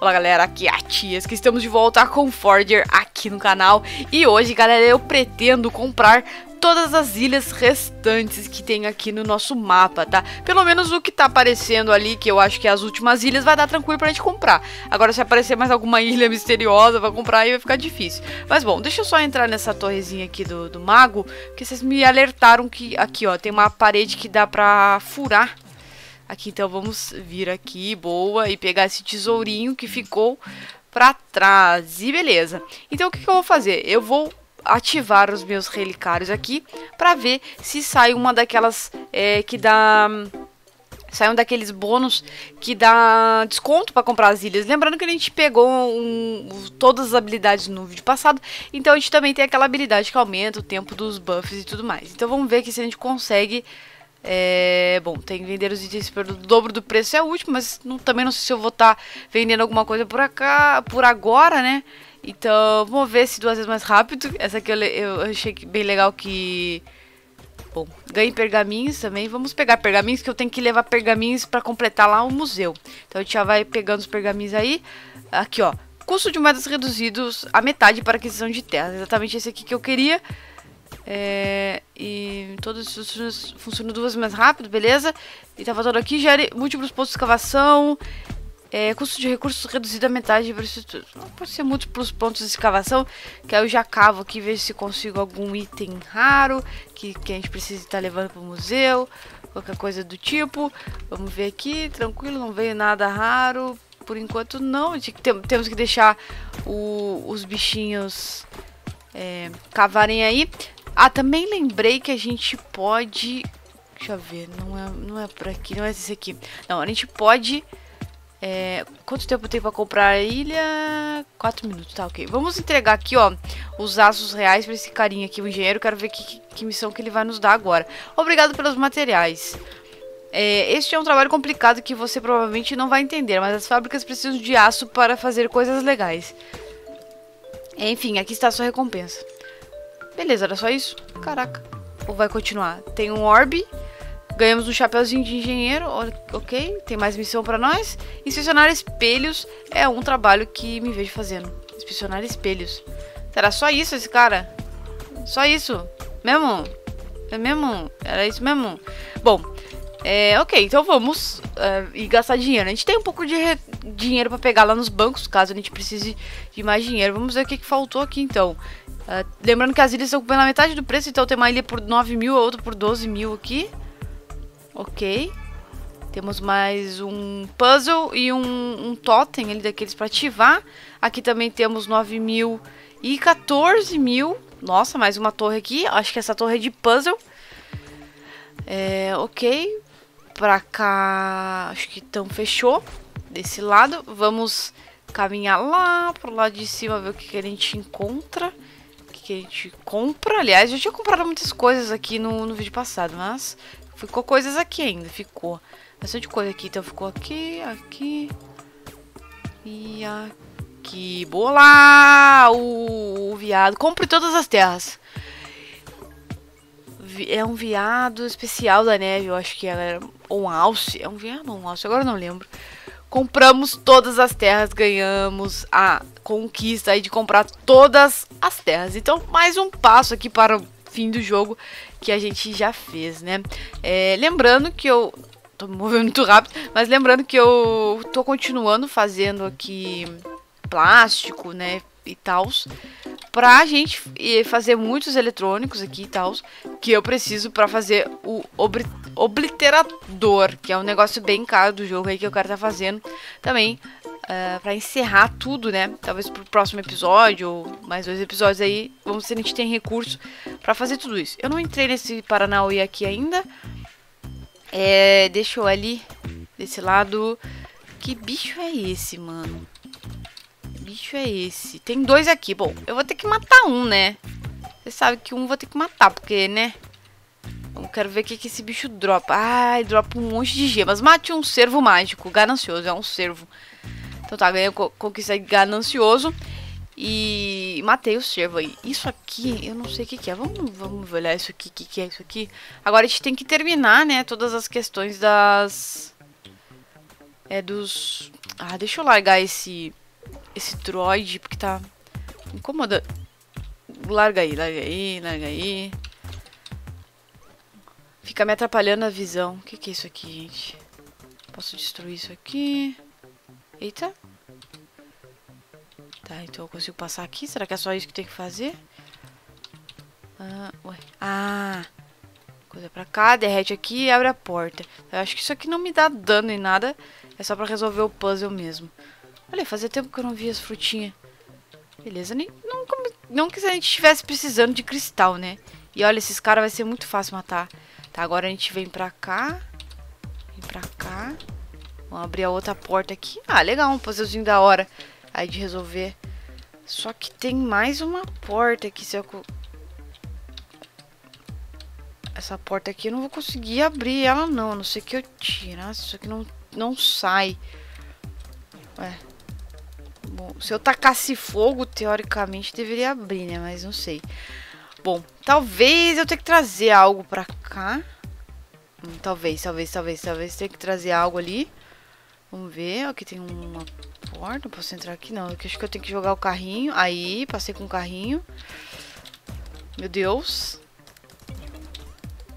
Olá galera, aqui é a Tias, que estamos de volta com Forger aqui no canal. E hoje galera, eu pretendo comprar todas as ilhas restantes que tem aqui no nosso mapa, tá? Pelo menos o que tá aparecendo ali, que eu acho que é as últimas ilhas, vai dar tranquilo pra gente comprar. Agora se aparecer mais alguma ilha misteriosa pra comprar aí vai ficar difícil. Mas bom, deixa eu só entrar nessa torrezinha aqui do, do mago Que vocês me alertaram que aqui ó, tem uma parede que dá pra furar Aqui, então, vamos vir aqui, boa, e pegar esse tesourinho que ficou pra trás. E beleza. Então, o que, que eu vou fazer? Eu vou ativar os meus relicários aqui pra ver se sai uma daquelas é, que dá... Sai um daqueles bônus que dá desconto para comprar as ilhas. Lembrando que a gente pegou um, todas as habilidades no vídeo passado. Então a gente também tem aquela habilidade que aumenta o tempo dos buffs e tudo mais. Então vamos ver aqui se a gente consegue é, bom, tem vender os itens pelo dobro do preço é o último, mas não, também não sei se eu vou estar tá vendendo alguma coisa por acá, por agora, né? Então, vamos ver se duas vezes mais rápido. Essa aqui eu, eu achei bem legal que... Bom, ganhe pergaminhos também. Vamos pegar pergaminhos, que eu tenho que levar pergaminhos para completar lá o museu. Então, a gente já vai pegando os pergaminhos aí. Aqui, ó. Custo de moedas reduzidos a metade para aquisição de terras. Exatamente esse aqui que eu queria. É, e todos os funcionam duas mais rápido, beleza? E tá faltando aqui, gere múltiplos pontos de escavação, é, custo de recursos reduzido a metade. Pode ser múltiplos pontos de escavação, que aí eu já cavo aqui, vejo se consigo algum item raro, que, que a gente precisa estar levando pro museu, qualquer coisa do tipo. Vamos ver aqui, tranquilo, não veio nada raro. Por enquanto não, temos que deixar o, os bichinhos é, cavarem aí. Ah, também lembrei que a gente pode... Deixa eu ver, não é, não é por aqui, não é esse aqui. Não, a gente pode... É, quanto tempo tem pra comprar a ilha? 4 minutos, tá, ok. Vamos entregar aqui, ó, os aços reais pra esse carinha aqui, o engenheiro. Quero ver que, que missão que ele vai nos dar agora. Obrigado pelos materiais. É, este é um trabalho complicado que você provavelmente não vai entender, mas as fábricas precisam de aço para fazer coisas legais. Enfim, aqui está a sua recompensa. Beleza, era só isso? Caraca. Ou vai continuar? Tem um orb. Ganhamos um chapéuzinho de engenheiro. Ok. Tem mais missão pra nós. Inspecionar espelhos é um trabalho que me vejo fazendo. Inspecionar espelhos. Será só isso esse cara? Só isso? Mesmo? É mesmo? Era isso mesmo? Bom, é, ok, então vamos uh, ir gastar dinheiro. A gente tem um pouco de dinheiro para pegar lá nos bancos, caso a gente precise de mais dinheiro. Vamos ver o que, que faltou aqui então. Uh, lembrando que as ilhas estão pela metade do preço, então tem uma ilha por 9 mil, a outra por 12 mil aqui. Ok. Temos mais um puzzle e um, um totem ali daqueles para ativar. Aqui também temos 9 mil e 14 mil. Nossa, mais uma torre aqui. Acho que essa torre é de puzzle. É, ok. Pra cá, acho que então fechou. Desse lado. Vamos caminhar lá pro lado de cima, ver o que, que a gente encontra que a gente compra. Aliás, eu tinha comprado muitas coisas aqui no, no vídeo passado, mas ficou coisas aqui ainda. Ficou bastante coisa aqui. Então ficou aqui, aqui e aqui. Boa! O, o viado. Compre todas as terras. É um viado especial da neve, eu acho que ela Ou um alce. É um viado ou um alce? Agora não lembro. Compramos todas as terras, ganhamos a conquista aí de comprar todas as terras. Então, mais um passo aqui para o fim do jogo que a gente já fez, né? É, lembrando que eu tô me movendo muito rápido, mas lembrando que eu tô continuando fazendo aqui plástico, né, e tals, pra gente fazer muitos eletrônicos aqui e tals, que eu preciso para fazer o obliterador, que é um negócio bem caro do jogo aí que eu quero tá fazendo também uh, eh, para encerrar tudo, né? Talvez pro próximo episódio ou mais dois episódios aí, vamos ver se a gente tem recurso para fazer tudo isso. Eu não entrei nesse Paranauê aqui ainda. É, deixa eu ali desse lado. Que bicho é esse, mano? Bicho é esse? Tem dois aqui. Bom, eu vou ter que matar um, né? Você sabe que um vou ter que matar, porque, né? Eu quero ver o que, que esse bicho dropa. Ai, dropa um monte de gemas. Mate um servo mágico, ganancioso. É um servo. Então tá, ganhei conquista ganancioso. E matei o servo aí. Isso aqui, eu não sei o que, que é. Vamos, vamos olhar isso aqui. O que, que é isso aqui? Agora a gente tem que terminar, né? Todas as questões das... É dos... Ah, deixa eu largar esse... Esse droid, porque tá... Incomodando. Larga aí, larga aí, larga aí. Fica me atrapalhando a visão. O que, que é isso aqui, gente? Posso destruir isso aqui. Eita. Tá, então eu consigo passar aqui. Será que é só isso que tem que fazer? Ah, ué. Ah. Coisa pra cá, derrete aqui e abre a porta. Eu acho que isso aqui não me dá dano em nada. É só pra resolver o puzzle mesmo. Olha, fazia tempo que eu não vi as frutinhas. Beleza, nem, não, não que a gente estivesse precisando de cristal, né? E olha, esses caras vai ser muito fácil matar. Tá, agora a gente vem pra cá. Vem pra cá. Vamos abrir a outra porta aqui. Ah, legal, um puzzlezinho da hora. Aí de resolver. Só que tem mais uma porta aqui. Se eu... Essa porta aqui eu não vou conseguir abrir ela não. A não sei que eu tire. Nossa, isso aqui não, não sai. Ué. Bom, se eu tacasse fogo, teoricamente deveria abrir, né? Mas não sei. Bom, talvez eu tenha que trazer algo pra cá. Hum, talvez, talvez, talvez, talvez tenha que trazer algo ali. Vamos ver, aqui tem uma porta, posso entrar aqui? Não, aqui acho que eu tenho que jogar o carrinho. Aí, passei com o carrinho. Meu Deus.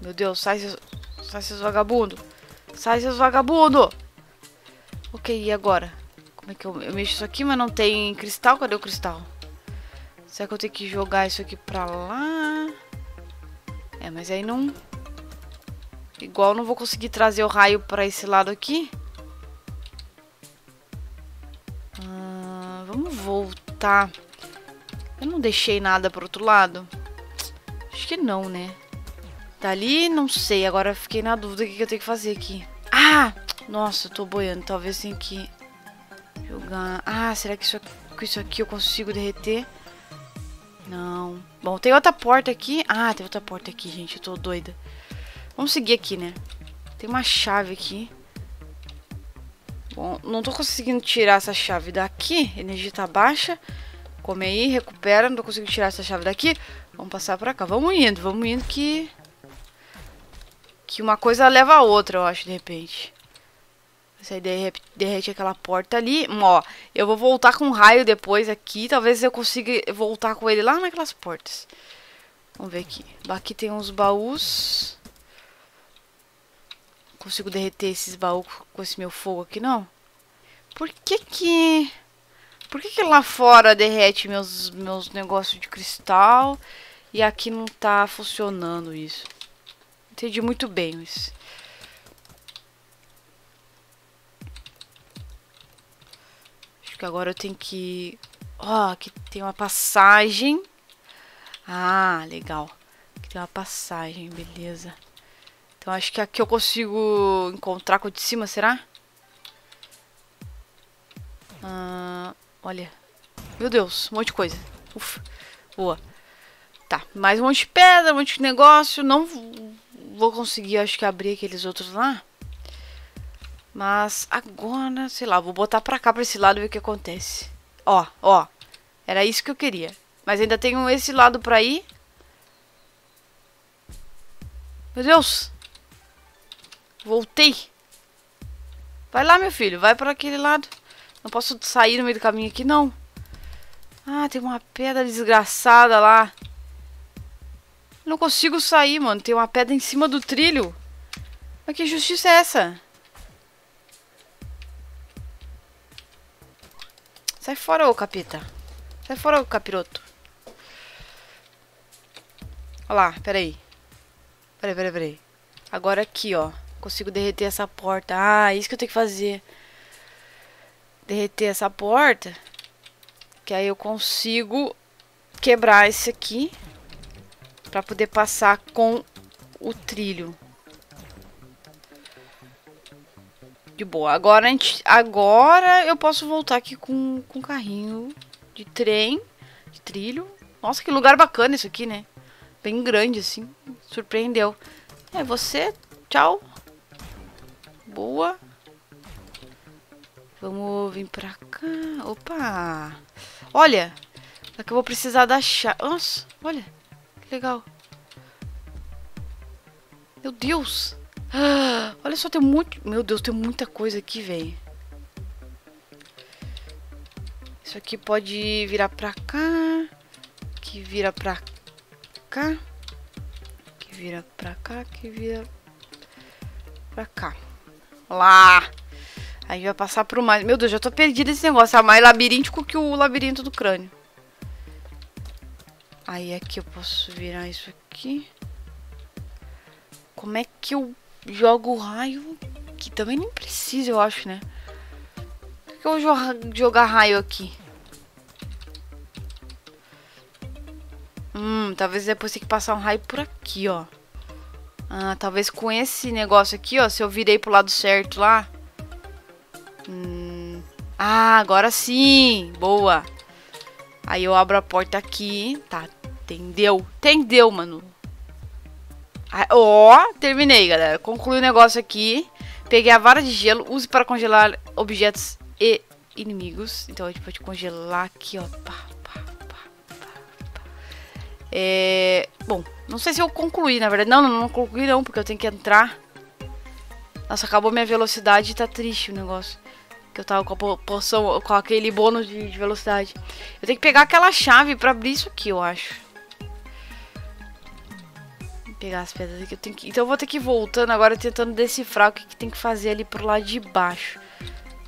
Meu Deus, sai, seus, sai seus vagabundos. Sai seus vagabundos. Ok, e agora? Como é que eu, eu mexo isso aqui, mas não tem cristal? Cadê o cristal? Será que eu tenho que jogar isso aqui pra lá? É, mas aí não... Igual não vou conseguir trazer o raio pra esse lado aqui. Ah, vamos voltar. Eu não deixei nada pro outro lado? Acho que não, né? Dali, não sei. Agora fiquei na dúvida o que eu tenho que fazer aqui. Ah! Nossa, eu tô boiando. Talvez tenha que Ah, será que isso, com isso aqui eu consigo derreter? Não. Bom, tem outra porta aqui. Ah, tem outra porta aqui, gente. Eu tô doida. Vamos seguir aqui, né? Tem uma chave aqui. Bom, não tô conseguindo tirar essa chave daqui. Energia tá baixa. Come aí, recupera. Não tô conseguindo tirar essa chave daqui. Vamos passar pra cá. Vamos indo, vamos indo que... Que uma coisa leva a outra, eu acho, de repente. Essa aí derrete, derrete aquela porta ali. Ó, eu vou voltar com um raio depois aqui. Talvez eu consiga voltar com ele lá naquelas portas. Vamos ver aqui. Aqui tem uns baús. Consigo derreter esses baús com esse meu fogo aqui, não? Por que que... Por que que lá fora derrete meus, meus negócios de cristal e aqui não tá funcionando isso? Entendi muito bem isso. Que agora eu tenho que... Ó, oh, aqui tem uma passagem. Ah, legal. Aqui tem uma passagem, beleza. Então acho que aqui eu consigo encontrar com o de cima, será? Ah, olha. Meu Deus, um monte de coisa. Ufa, boa. Tá, mais um monte de pedra, um monte de negócio. Não vou conseguir, acho que, abrir aqueles outros lá. Mas agora, sei lá, vou botar pra cá, pra esse lado ver o que acontece. Ó, ó. Era isso que eu queria. Mas ainda tenho esse lado pra ir. Meu Deus. Voltei. Vai lá, meu filho. Vai para aquele lado. Não posso sair no meio do caminho aqui, não. Ah, tem uma pedra desgraçada lá. Não consigo sair, mano. Tem uma pedra em cima do trilho. Mas que justiça é essa? Sai fora, ô capita. Sai fora, ô capiroto. Olha lá, peraí. Peraí, peraí, peraí. Agora aqui, ó. Consigo derreter essa porta. Ah, isso que eu tenho que fazer. Derreter essa porta. Que aí eu consigo quebrar esse aqui. Pra poder passar com o trilho. De boa. Agora, a gente, agora eu posso voltar aqui com, com carrinho de trem, de trilho. Nossa, que lugar bacana isso aqui, né? Bem grande, assim. Surpreendeu. É, você. Tchau. Boa. Vamos vir pra cá. Opa. Olha. Daqui eu vou precisar da chave. Nossa, olha. Que legal. Meu Deus. Olha só, tem muito... Meu Deus, tem muita coisa aqui, velho. Isso aqui pode virar pra cá. Que vira pra cá. Que vira pra cá. Que vira pra cá. Lá. Aí vai passar pro mais. Meu Deus, já tô perdida esse negócio. Tá mais labiríntico que o labirinto do crânio. Aí aqui eu posso virar isso aqui. Como é que eu jogo raio? Que também nem precisa, eu acho, né? Por que eu vou jogar raio aqui? Hum, talvez depois tenha que passar um raio por aqui, ó. Ah, talvez com esse negócio aqui, ó. Se eu virei pro lado certo lá. Hum. Ah, agora sim. Boa. Aí eu abro a porta aqui. Tá, entendeu? Entendeu, mano. Ó, oh, terminei, galera. Concluí o negócio aqui. Peguei a vara de gelo. Use para congelar objetos e inimigos. Então a gente pode congelar aqui, ó. Pá, pá, pá, é... Bom, não sei se eu concluí, na verdade. Não, não, não concluí não, porque eu tenho que entrar. Nossa, acabou minha velocidade tá triste o negócio. Que eu tava com a poção, com aquele bônus de, de velocidade. Eu tenho que pegar aquela chave pra abrir isso aqui, eu acho. Pegar as pedras aqui. Eu tenho que... Então eu vou ter que ir voltando agora tentando decifrar o que, que tem que fazer ali pro lado de baixo.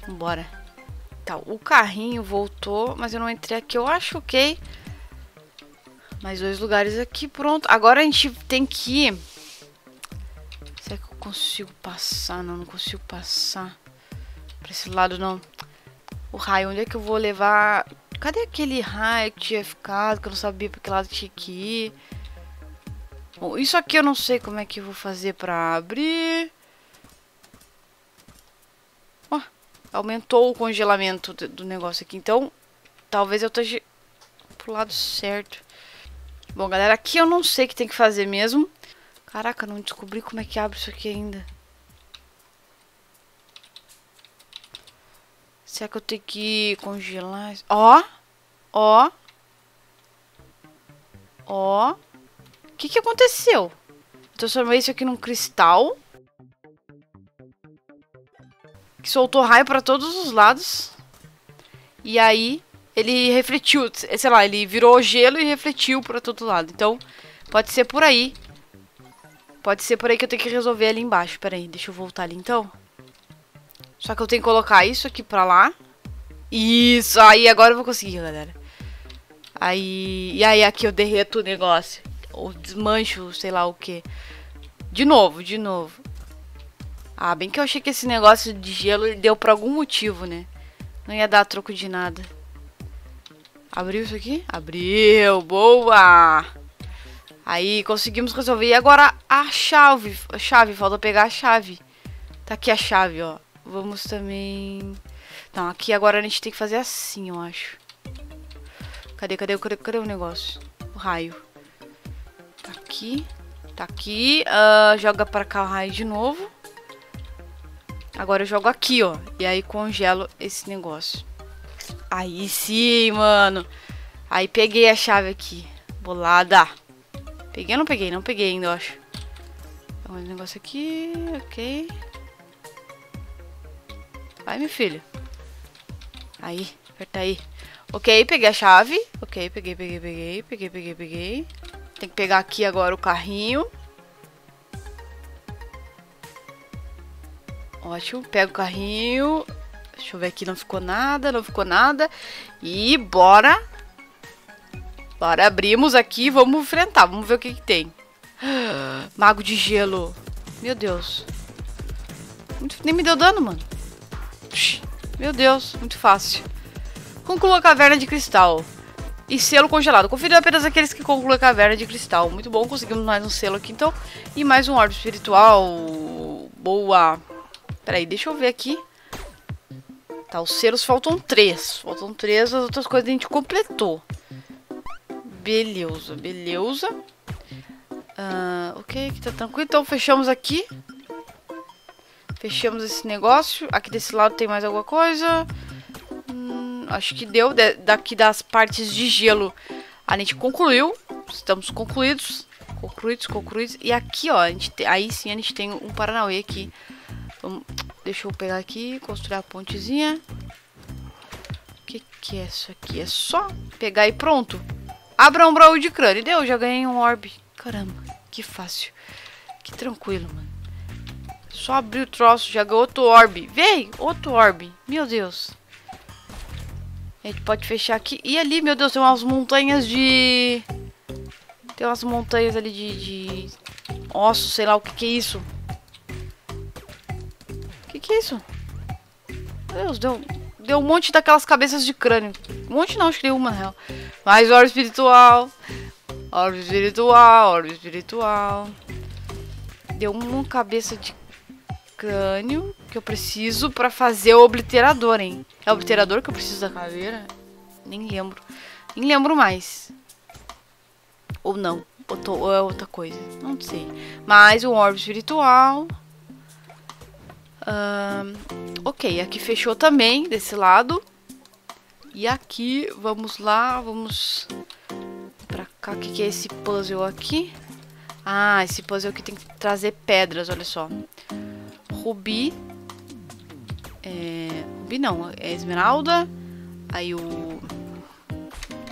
Vambora. Tá, o carrinho voltou, mas eu não entrei aqui. Eu acho ok. Mais dois lugares aqui, pronto. Agora a gente tem que ir... Será que eu consigo passar? Não, não consigo passar. Pra esse lado, não. O raio, onde é que eu vou levar... Cadê aquele raio que tinha ficado, que eu não sabia pra que lado tinha que ir? Bom, isso aqui eu não sei como é que eu vou fazer pra abrir. Ó, aumentou o congelamento do negócio aqui. Então, talvez eu esteja pro lado certo. Bom, galera, aqui eu não sei o que tem que fazer mesmo. Caraca, não descobri como é que abre isso aqui ainda. Será que eu tenho que congelar? Ó, ó, ó. Que, que aconteceu? Transformei isso aqui num cristal. Que soltou raio para todos os lados. E aí, ele refletiu. Sei lá, ele virou gelo e refletiu para todo lado. Então, pode ser por aí. Pode ser por aí que eu tenho que resolver ali embaixo. Pera aí, deixa eu voltar ali então. Só que eu tenho que colocar isso aqui pra lá. Isso, aí agora eu vou conseguir, galera. Aí, e aí aqui eu derreto o negócio ou desmancho, sei lá o que. De novo, de novo. Ah, bem que eu achei que esse negócio de gelo deu por algum motivo, né? Não ia dar troco de nada. Abriu isso aqui? Abriu, boa! Aí conseguimos resolver. E agora a chave, a chave, falta pegar a chave. Tá aqui a chave, ó. Vamos também... Não, aqui agora a gente tem que fazer assim, eu acho. Cadê, cadê, cadê, cadê o negócio? O raio. Tá aqui. Tá aqui. Uh, joga pra cá o raio de novo. Agora eu jogo aqui, ó. E aí congelo esse negócio. Aí sim, mano. Aí peguei a chave aqui. Bolada. Peguei ou não peguei? Não peguei ainda, eu acho. Então, esse negócio aqui. Ok. Vai, meu filho. Aí, aperta aí. Ok, peguei a chave. Ok, peguei, peguei, peguei, peguei, peguei, peguei. Tem que pegar aqui agora o carrinho. Ótimo, pega o carrinho. Deixa eu ver aqui, não ficou nada, não ficou nada. E bora. Bora, abrimos aqui, vamos enfrentar, vamos ver o que, que tem. Mago de gelo. Meu Deus. Nem me deu dano, mano. Meu Deus, muito fácil. Conclua a caverna de cristal e selo congelado. Conferiu apenas aqueles que concluem a caverna de cristal. Muito bom, conseguimos mais um selo aqui então. E mais um orbe espiritual. Boa. Peraí, deixa eu ver aqui. Tá, os selos faltam três. Faltam três, as outras coisas a gente completou. Beleza, beleza. Uh, ok, aqui tá tranquilo. Então fechamos aqui. Fechamos esse negócio. Aqui desse lado tem mais alguma coisa acho que deu. De, daqui das partes de gelo a gente concluiu. Estamos concluídos. Concluídos, concluídos. E aqui, ó, a gente te, aí sim a gente tem um Paranauê aqui. Vamos, deixa eu pegar aqui, construir a pontezinha. Ok, que que é isso aqui? É só pegar e pronto. Abra um baú de crânio. Deu, já ganhei um orb. Caramba, que fácil. Que tranquilo, mano. Só abrir o troço, já ganhou outro orb. Vem, outro orb. Meu Deus. A gente pode fechar aqui. E ali, meu Deus, tem umas montanhas de... Tem umas montanhas ali de... de... Ossos, sei lá o que que é isso. O que que é isso? Meu Deus, deu, deu um monte daquelas cabeças de crânio. Um monte não, acho que deu uma, na real. Mais orbe espiritual. Orbe espiritual, orbe espiritual. Deu uma cabeça de crânio que eu preciso pra fazer o obliterador, hein? É o obliterador que eu preciso da caveira? Nem lembro. Nem lembro mais. Ou não. Ou, é outra coisa. Não sei. Mais um orbe espiritual. Ok, aqui fechou também desse lado. E aqui, vamos lá, vamos pra cá. O que, que é esse puzzle aqui? Ah, esse puzzle aqui tem que trazer pedras, olha só. Rubi. É, rubi não, é esmeralda. Aí o...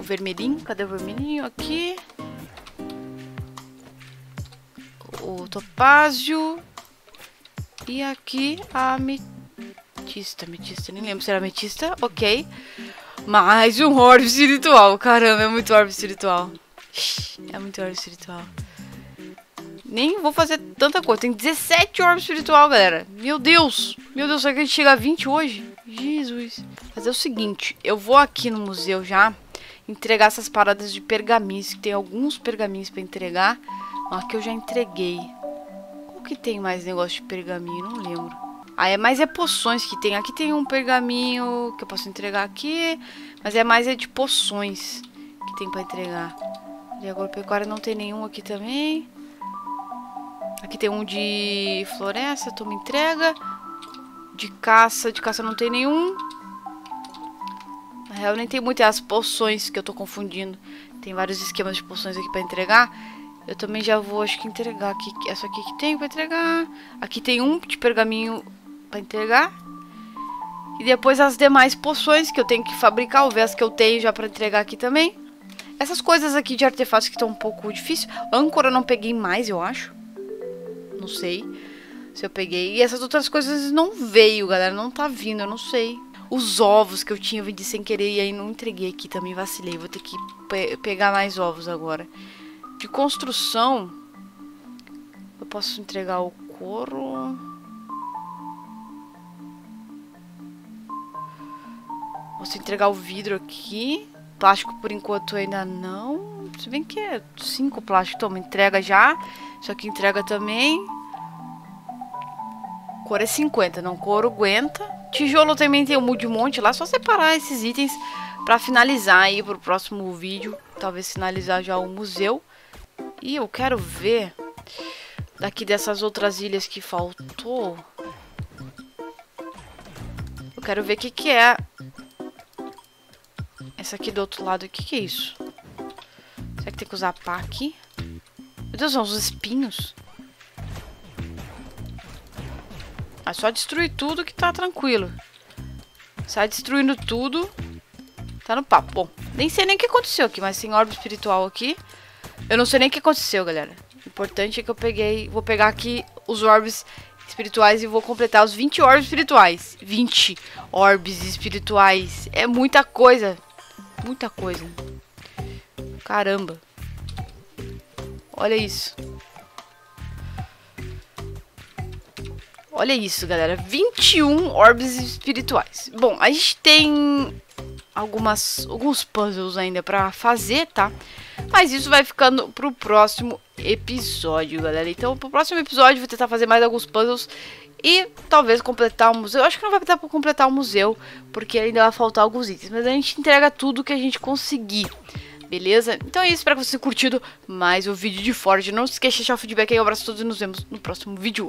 O vermelhinho, cadê o vermelhinho? Aqui. O topázio. E aqui a ametista. Ametista, nem lembro se era ametista. Ok. Mais um orbe espiritual. Caramba, é muito orbe espiritual. É muito orbe espiritual. Nem vou fazer tanta coisa. Tem 17 orbes espiritual, galera. Meu Deus. Meu Deus, será que a gente chega a 20 hoje? Jesus. Fazer o seguinte. Eu vou aqui no museu já entregar essas paradas de pergaminhos. Que tem alguns pergaminhos pra entregar. Aqui eu já entreguei. Qual que tem mais negócio de pergaminho? Não lembro. Ah, é mais é poções que tem. Aqui tem um pergaminho que eu posso entregar aqui. Mas é mais é de poções que tem pra entregar. E agora pecuária não tem nenhum aqui também. Aqui tem um de floresta, toma entrega. De caça, de caça não tem nenhum. Na real nem tem muitas as poções que eu tô confundindo. Tem vários esquemas de poções aqui pra entregar. Eu também já vou, acho que entregar aqui. Essa aqui que tem pra entregar. Aqui tem um de pergaminho pra entregar. E depois as demais poções que eu tenho que fabricar. Vou ver as que eu tenho já pra entregar aqui também. Essas coisas aqui de artefatos que estão um pouco difícil. Âncora eu não peguei mais, eu acho. Não sei se eu peguei. E essas outras coisas não veio, galera. Não tá vindo, eu não sei. Os ovos que eu tinha vendido sem querer e aí não entreguei aqui. Também vacilei. Vou ter que pe pegar mais ovos agora. De construção... Eu posso entregar o couro... Posso entregar o vidro aqui. Plástico por enquanto ainda não. Se bem que é cinco plásticos. Toma, entrega já. Isso aqui entrega também. Cor é 50, não couro aguenta. Tijolo também tem um de monte lá. Só separar esses itens para finalizar aí pro próximo vídeo. Talvez finalizar já o museu. E eu quero ver daqui dessas outras ilhas que faltou. Eu quero ver o que, que é essa aqui do outro lado, o que, que é isso? Será que tem que usar pá aqui? Meu Deus, são os espinhos. É só destruir tudo que tá tranquilo. Sai destruindo tudo. Tá no papo. Bom, nem sei nem o que aconteceu aqui, mas tem orbe espiritual aqui. Eu não sei nem o que aconteceu, galera. O importante é que eu peguei... Vou pegar aqui os orbes espirituais e vou completar os 20 orbes espirituais. 20 orbes espirituais. É muita coisa. Muita coisa. Caramba. Olha isso. Olha isso, galera. 21 orbes espirituais. Bom, a gente tem algumas, alguns puzzles ainda pra fazer, tá? Mas isso vai ficando pro próximo episódio, galera. Então, pro próximo episódio, vou tentar fazer mais alguns puzzles e talvez completar o museu. Eu acho que não vai dar pra completar o museu, porque ainda vai faltar alguns itens. Mas a gente entrega tudo que a gente conseguir. Beleza? Então é isso, espero que vocês tenham curtido mais o vídeo de Ford. Não se esqueça de deixar o feedback aí. Um abraço a todos e nos vemos no próximo vídeo.